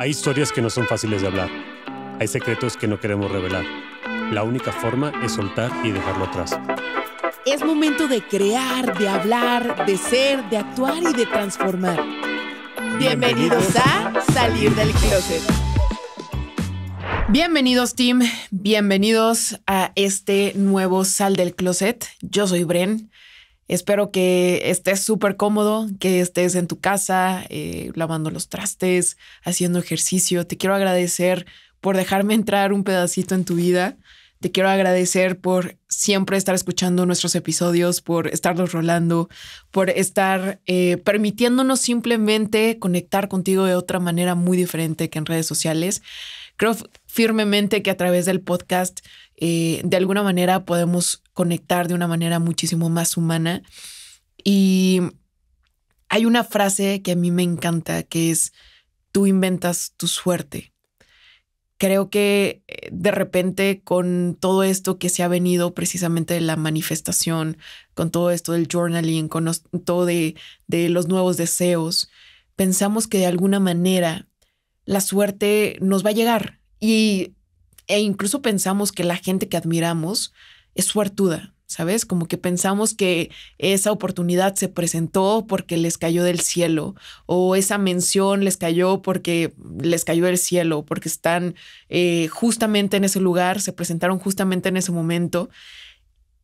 Hay historias que no son fáciles de hablar. Hay secretos que no queremos revelar. La única forma es soltar y dejarlo atrás. Es momento de crear, de hablar, de ser, de actuar y de transformar. Bienvenidos a Salir del Closet. Bienvenidos team, bienvenidos a este nuevo Sal del Closet. Yo soy Bren. Espero que estés súper cómodo, que estés en tu casa, eh, lavando los trastes, haciendo ejercicio. Te quiero agradecer por dejarme entrar un pedacito en tu vida. Te quiero agradecer por siempre estar escuchando nuestros episodios, por estarlos rolando, por estar eh, permitiéndonos simplemente conectar contigo de otra manera muy diferente que en redes sociales. Creo firmemente que a través del podcast eh, de alguna manera podemos conectar de una manera muchísimo más humana. Y hay una frase que a mí me encanta, que es, tú inventas tu suerte. Creo que eh, de repente con todo esto que se ha venido precisamente de la manifestación, con todo esto del journaling, con todo de, de los nuevos deseos, pensamos que de alguna manera la suerte nos va a llegar y, e incluso pensamos que la gente que admiramos es suertuda, ¿sabes? Como que pensamos que esa oportunidad se presentó porque les cayó del cielo o esa mención les cayó porque les cayó del cielo, porque están eh, justamente en ese lugar, se presentaron justamente en ese momento.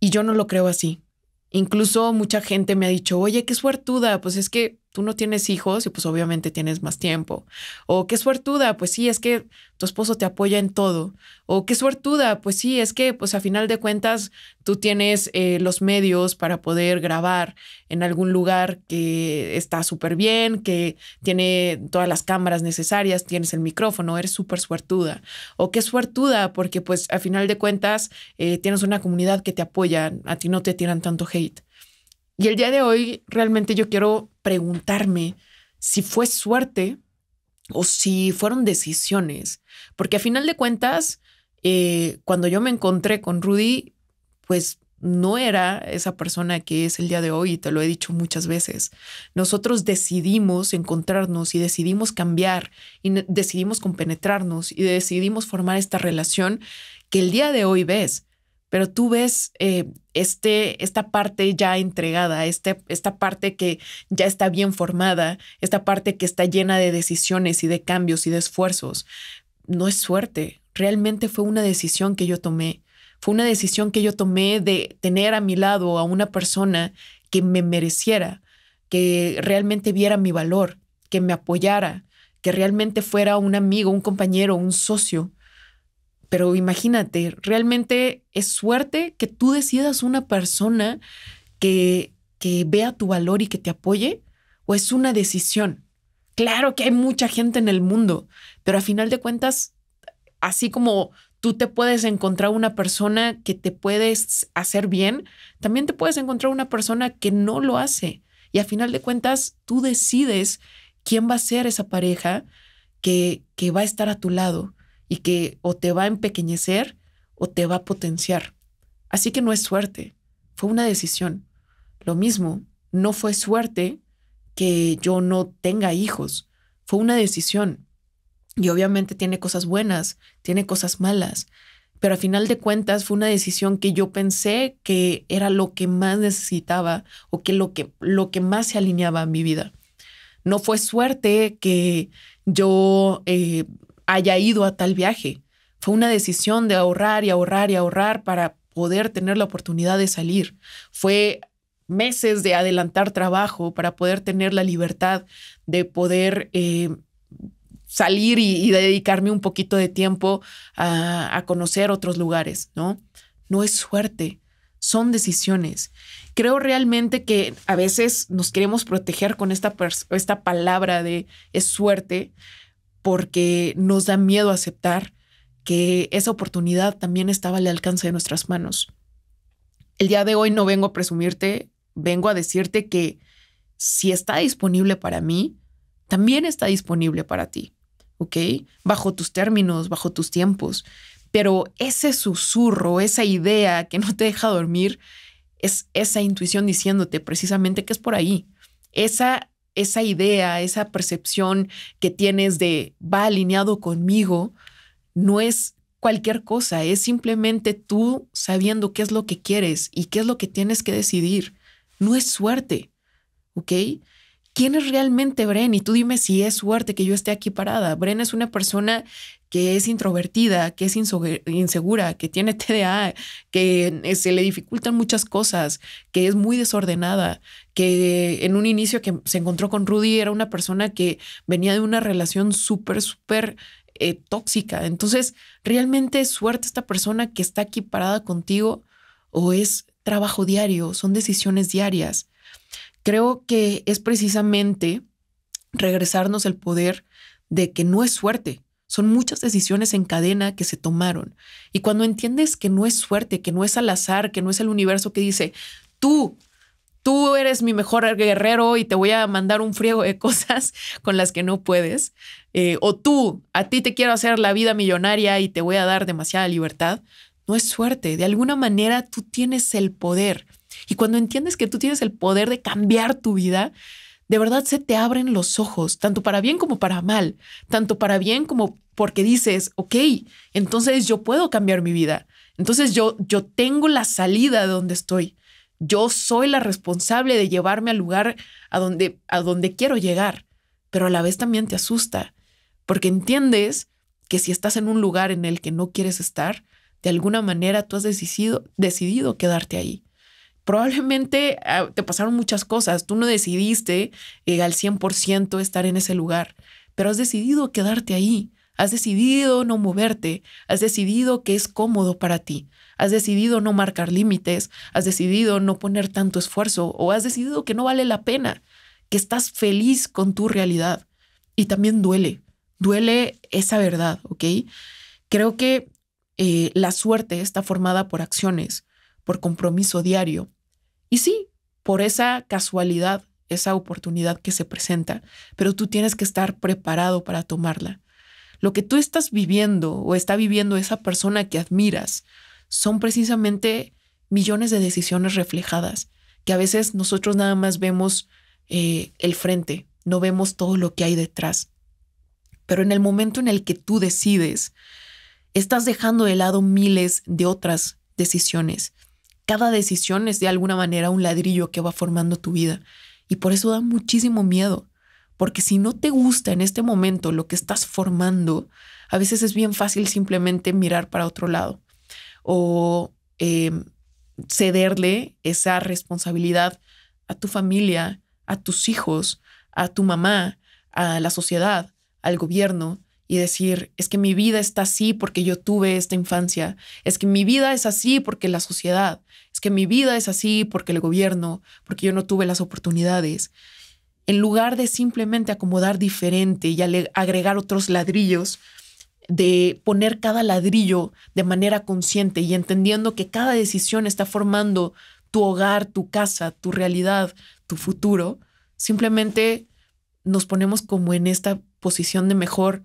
Y yo no lo creo así. Incluso mucha gente me ha dicho, oye, qué suertuda, pues es que tú no tienes hijos y pues obviamente tienes más tiempo. O qué suertuda, pues sí, es que tu esposo te apoya en todo. O qué suertuda, pues sí, es que pues a final de cuentas tú tienes eh, los medios para poder grabar en algún lugar que está súper bien, que tiene todas las cámaras necesarias, tienes el micrófono, eres súper suertuda. O qué suertuda, porque pues a final de cuentas eh, tienes una comunidad que te apoya, a ti no te tiran tanto hate. Y el día de hoy realmente yo quiero preguntarme si fue suerte o si fueron decisiones, porque a final de cuentas, eh, cuando yo me encontré con Rudy, pues no era esa persona que es el día de hoy, y te lo he dicho muchas veces. Nosotros decidimos encontrarnos y decidimos cambiar y decidimos compenetrarnos y decidimos formar esta relación que el día de hoy ves pero tú ves eh, este, esta parte ya entregada, este, esta parte que ya está bien formada, esta parte que está llena de decisiones y de cambios y de esfuerzos. No es suerte, realmente fue una decisión que yo tomé. Fue una decisión que yo tomé de tener a mi lado a una persona que me mereciera, que realmente viera mi valor, que me apoyara, que realmente fuera un amigo, un compañero, un socio pero imagínate, realmente es suerte que tú decidas una persona que, que vea tu valor y que te apoye, o es una decisión. Claro que hay mucha gente en el mundo, pero a final de cuentas, así como tú te puedes encontrar una persona que te puedes hacer bien, también te puedes encontrar una persona que no lo hace. Y a final de cuentas, tú decides quién va a ser esa pareja que, que va a estar a tu lado y que o te va a empequeñecer o te va a potenciar. Así que no es suerte, fue una decisión. Lo mismo, no fue suerte que yo no tenga hijos, fue una decisión. Y obviamente tiene cosas buenas, tiene cosas malas, pero a final de cuentas fue una decisión que yo pensé que era lo que más necesitaba o que lo que, lo que más se alineaba a mi vida. No fue suerte que yo eh, haya ido a tal viaje. Fue una decisión de ahorrar y ahorrar y ahorrar para poder tener la oportunidad de salir. Fue meses de adelantar trabajo para poder tener la libertad de poder eh, salir y, dedicarme un poquito de tiempo a, a, conocer otros lugares, ¿no? No es suerte, son decisiones. Creo realmente que a veces nos queremos proteger con esta, esta palabra de es suerte, porque nos da miedo aceptar que esa oportunidad también estaba al alcance de nuestras manos. El día de hoy no vengo a presumirte, vengo a decirte que si está disponible para mí, también está disponible para ti, ¿ok? Bajo tus términos, bajo tus tiempos. Pero ese susurro, esa idea que no te deja dormir, es esa intuición diciéndote precisamente que es por ahí. Esa esa idea, esa percepción que tienes de va alineado conmigo, no es cualquier cosa, es simplemente tú sabiendo qué es lo que quieres y qué es lo que tienes que decidir. No es suerte, ¿ok? ¿Quién es realmente Bren? Y tú dime si es suerte que yo esté aquí parada. Bren es una persona que es introvertida, que es insegura, que tiene TDA, que eh, se le dificultan muchas cosas, que es muy desordenada, que en un inicio que se encontró con Rudy era una persona que venía de una relación súper, súper eh, tóxica. Entonces, ¿realmente es suerte esta persona que está aquí parada contigo o es trabajo diario? Son decisiones diarias. Creo que es precisamente regresarnos el poder de que no es suerte, son muchas decisiones en cadena que se tomaron. Y cuando entiendes que no es suerte, que no es al azar, que no es el universo que dice, tú, tú eres mi mejor guerrero y te voy a mandar un friego de cosas con las que no puedes, eh, o tú, a ti te quiero hacer la vida millonaria y te voy a dar demasiada libertad, no es suerte. De alguna manera tú tienes el poder. Y cuando entiendes que tú tienes el poder de cambiar tu vida, de verdad se te abren los ojos, tanto para bien como para mal, tanto para bien como porque dices, ok, entonces yo puedo cambiar mi vida, entonces yo, yo tengo la salida de donde estoy, yo soy la responsable de llevarme al lugar a donde, a donde quiero llegar, pero a la vez también te asusta, porque entiendes que si estás en un lugar en el que no quieres estar, de alguna manera tú has decidido, decidido quedarte ahí probablemente ah, te pasaron muchas cosas. Tú no decidiste eh, al 100% estar en ese lugar, pero has decidido quedarte ahí. Has decidido no moverte. Has decidido que es cómodo para ti. Has decidido no marcar límites. Has decidido no poner tanto esfuerzo o has decidido que no vale la pena, que estás feliz con tu realidad. Y también duele. Duele esa verdad, ¿ok? Creo que eh, la suerte está formada por acciones, por compromiso diario, y sí, por esa casualidad, esa oportunidad que se presenta, pero tú tienes que estar preparado para tomarla. Lo que tú estás viviendo o está viviendo esa persona que admiras son precisamente millones de decisiones reflejadas, que a veces nosotros nada más vemos eh, el frente, no vemos todo lo que hay detrás. Pero en el momento en el que tú decides, estás dejando de lado miles de otras decisiones cada decisión es de alguna manera un ladrillo que va formando tu vida. Y por eso da muchísimo miedo. Porque si no te gusta en este momento lo que estás formando, a veces es bien fácil simplemente mirar para otro lado o em, cederle esa responsabilidad a tu familia, a tus hijos, a tu mamá, a la sociedad, al gobierno, y decir, es que mi vida está así porque yo tuve esta infancia, es que mi vida es así porque la sociedad, es que mi vida es así porque el gobierno, porque yo no tuve las oportunidades. En lugar de simplemente acomodar diferente y agregar otros ladrillos, de poner cada ladrillo de manera consciente y entendiendo que cada decisión está formando tu hogar, tu casa, tu realidad, tu futuro, simplemente nos ponemos como en esta posición de mejor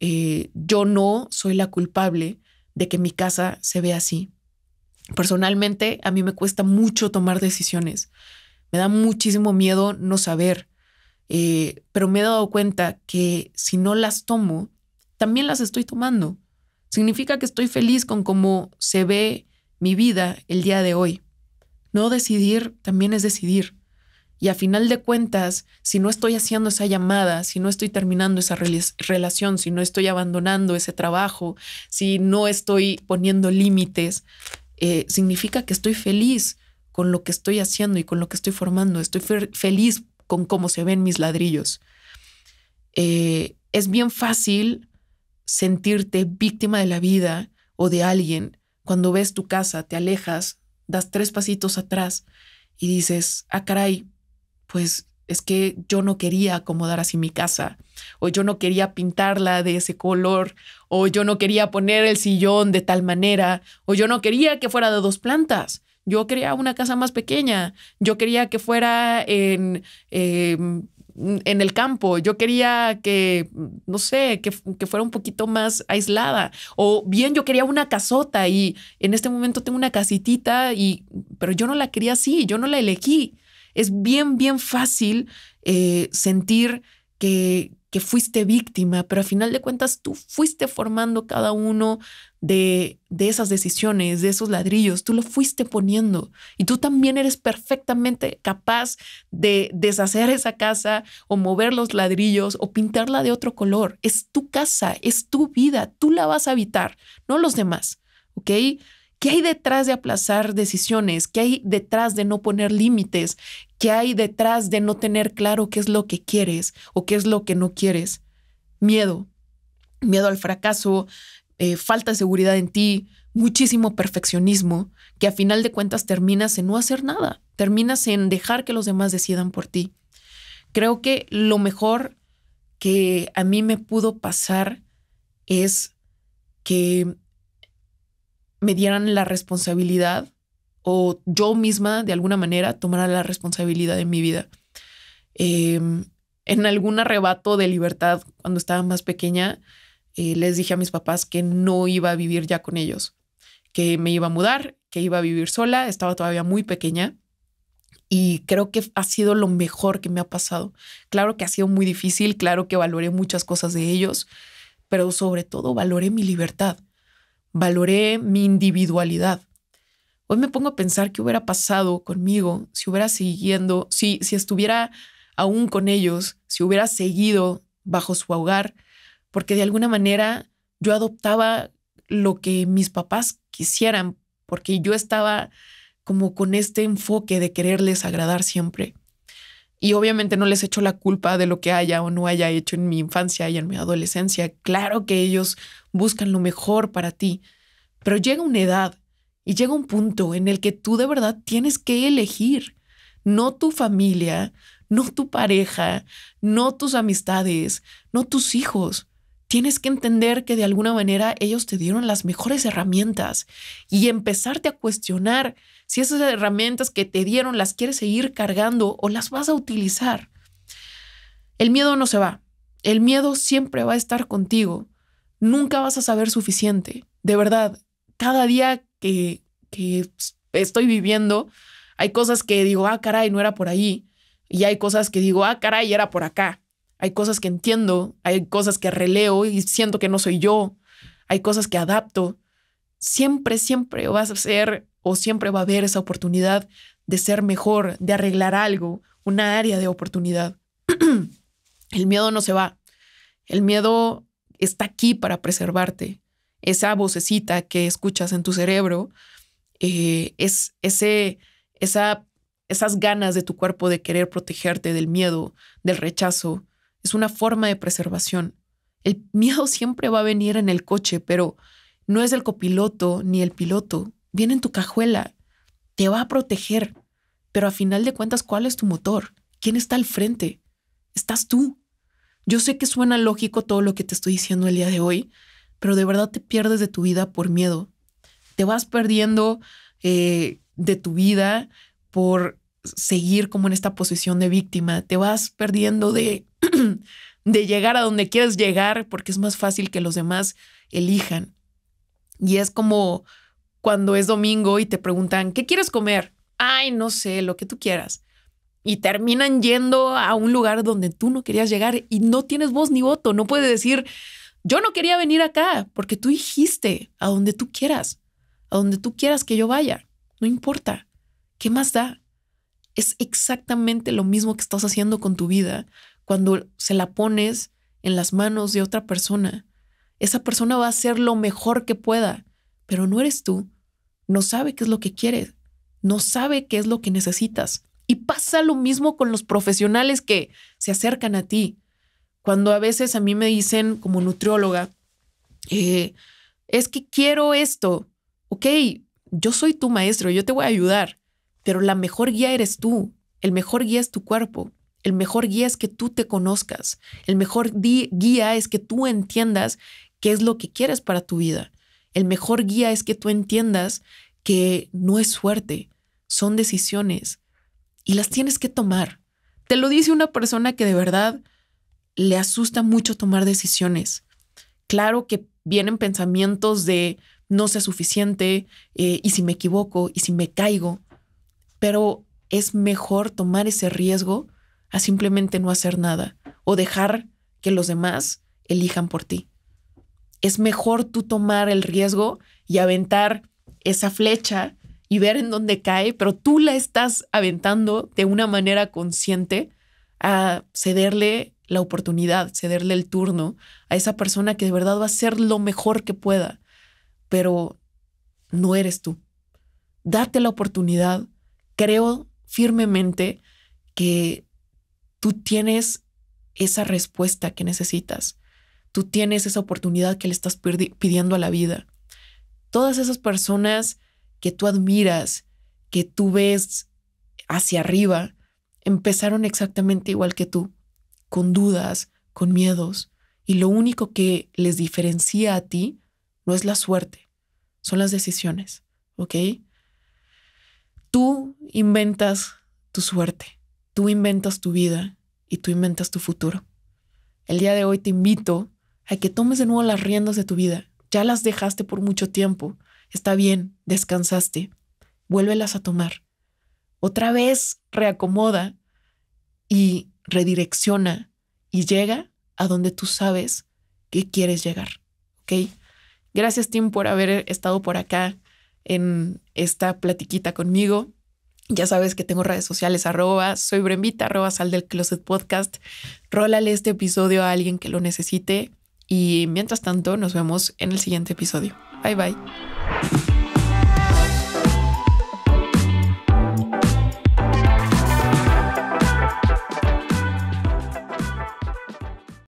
eh, yo no soy la culpable de que mi casa se vea así. Personalmente, a mí me cuesta mucho tomar decisiones. Me da muchísimo miedo no saber, eh, pero me he dado cuenta que si no las tomo, también las estoy tomando. Significa que estoy feliz con cómo se ve mi vida el día de hoy. No decidir también es decidir. Y a final de cuentas, si no estoy haciendo esa llamada, si no estoy terminando esa relación, si no estoy abandonando ese trabajo, si no estoy poniendo límites, eh, significa que estoy feliz con lo que estoy haciendo y con lo que estoy formando. Estoy feliz con cómo se ven mis ladrillos. Eh, es bien fácil sentirte víctima de la vida o de alguien cuando ves tu casa, te alejas, das tres pasitos atrás y dices, ah, caray, pues es que yo no quería acomodar así mi casa, o yo no quería pintarla de ese color, o yo no quería poner el sillón de tal manera, o yo no quería que fuera de dos plantas. Yo quería una casa más pequeña, yo quería que fuera en, em, en el campo, yo quería que, no sé, que, que, fuera un poquito más aislada, o bien yo quería una casota y en este momento tengo una casitita, y, pero yo no la quería así, yo no la elegí es bien, bien fácil eh, sentir que, que fuiste víctima, pero a final de cuentas tú fuiste formando cada uno de, de esas decisiones, de esos ladrillos, tú lo fuiste poniendo y tú también eres perfectamente capaz de deshacer esa casa o mover los ladrillos o pintarla de otro color. Es tu casa, es tu vida, tú la vas a habitar, no los demás, ¿ok? ¿Qué hay detrás de aplazar decisiones? ¿Qué hay detrás de no poner límites? ¿Qué hay detrás de no tener claro qué es lo que quieres o qué es lo que no quieres? Miedo, miedo al fracaso, eh, falta de seguridad en ti, muchísimo perfeccionismo, que a final de cuentas terminas en no hacer nada, terminas en dejar que los demás decidan por ti. Creo que lo mejor que a mí me pudo pasar es que me dieran la responsabilidad o yo misma de alguna manera tomara la responsabilidad de mi vida. Em, en algún arrebato de libertad cuando estaba más pequeña, eh, les dije a mis papás que no iba a vivir ya con ellos, que me iba a mudar, que iba a vivir sola, estaba todavía muy pequeña y creo que ha sido lo mejor que me ha pasado. Claro que ha sido muy difícil, claro que valoré muchas cosas de ellos, pero sobre todo valoré mi libertad valoré mi individualidad. Hoy me pongo a pensar qué hubiera pasado conmigo si hubiera siguiendo, si, si estuviera aún con ellos, si hubiera seguido bajo su hogar, porque de alguna manera yo adoptaba lo que mis papás quisieran, porque yo estaba como con este enfoque de quererles agradar siempre. Y obviamente no les echo la culpa de lo que haya o no haya hecho en mi infancia y en mi adolescencia. Claro que ellos buscan lo mejor para ti, pero llega una edad y llega un punto en el que tú de verdad tienes que elegir, no tu familia, no tu pareja, no tus amistades, no tus hijos. Tienes que entender que de alguna manera ellos te dieron las mejores herramientas y empezarte a cuestionar si esas herramientas que te dieron las quieres seguir cargando o las vas a utilizar. El miedo no se va. El miedo siempre va a estar contigo. Nunca vas a saber suficiente. De verdad, cada día que, que estoy viviendo, hay cosas que digo, ah, caray, no era por ahí. Y hay cosas que digo, ah, caray, era por acá. Hay cosas que entiendo, hay cosas que releo y siento que no soy yo. Hay cosas que adapto. Siempre, siempre vas a ser o siempre va a haber esa oportunidad de ser mejor, de arreglar algo, una área de oportunidad. el miedo no se va. El miedo está aquí para preservarte. Esa vocecita que escuchas en tu cerebro eh, es ese, esa, esas ganas de tu cuerpo de querer protegerte del miedo, del rechazo. Es una forma de preservación. El miedo siempre va a venir en el coche, pero no es el copiloto ni el piloto viene en tu cajuela, te va a proteger, pero a final de cuentas, ¿cuál es tu motor? ¿Quién está al frente? Estás tú. Yo sé que suena lógico todo lo que te estoy diciendo el día de hoy, pero de verdad te pierdes de tu vida por miedo. Te vas perdiendo eh, de tu vida por seguir como en esta posición de víctima. Te vas perdiendo de, de llegar a donde quieres llegar porque es más fácil que los demás elijan. Y es como cuando es domingo y te preguntan, ¿qué quieres comer? Ay, no sé, lo que tú quieras. Y terminan yendo a un lugar donde tú no querías llegar y no tienes voz ni voto. No puedes decir, yo no quería venir acá porque tú dijiste a donde tú quieras, a donde tú quieras que yo vaya. No importa. ¿Qué más da? Es exactamente lo mismo que estás haciendo con tu vida cuando se la pones en las manos de otra persona. Esa persona va a hacer lo mejor que pueda pero no eres tú. No sabe qué es lo que quieres, no sabe qué es lo que necesitas. Y pasa lo mismo con los profesionales que se acercan a ti. Cuando a veces a mí me dicen como nutrióloga, eh, es que quiero esto, ok, yo soy tu maestro, yo te voy a ayudar, pero la mejor guía eres tú, el mejor guía es tu cuerpo, el mejor guía es que tú te conozcas, el mejor guía es que tú entiendas qué es lo que quieres para tu vida. El mejor guía es que tú entiendas que no es suerte, son decisiones y las tienes que tomar. Te lo dice una persona que de verdad le asusta mucho tomar decisiones. Claro que vienen pensamientos de no sé suficiente eh, y si me equivoco y si me caigo, pero es mejor tomar ese riesgo a simplemente no hacer nada o dejar que los demás elijan por ti. Es mejor tú tomar el riesgo y aventar esa flecha y ver en dónde cae, pero tú la estás aventando de una manera consciente a cederle la oportunidad, cederle el turno a esa persona que de verdad va a hacer lo mejor que pueda, pero no eres tú. Date la oportunidad. Creo firmemente que tú tienes esa respuesta que necesitas. Tú tienes esa oportunidad que le estás pidiendo a la vida. Todas esas personas que tú admiras, que tú ves hacia arriba, empezaron exactamente igual que tú con dudas, con miedos, y lo único que les diferencia a ti no es la suerte, son las decisiones, ¿ok? Tú inventas tu suerte, tú inventas tu vida y tú inventas tu futuro. El día de hoy te invito a que tomes de nuevo las riendas de tu vida. Ya las dejaste por mucho tiempo. Está bien, descansaste. Vuélvelas a tomar. Otra vez reacomoda y redirecciona y llega a donde tú sabes que quieres llegar. ¿Ok? Gracias, Tim, por haber estado por acá en esta platiquita conmigo. Ya sabes que tengo redes sociales, arroba, soy Brembita, arroba sal del closet podcast. Rólale este episodio a alguien que lo necesite y mientras tanto nos vemos en el siguiente episodio. Bye bye.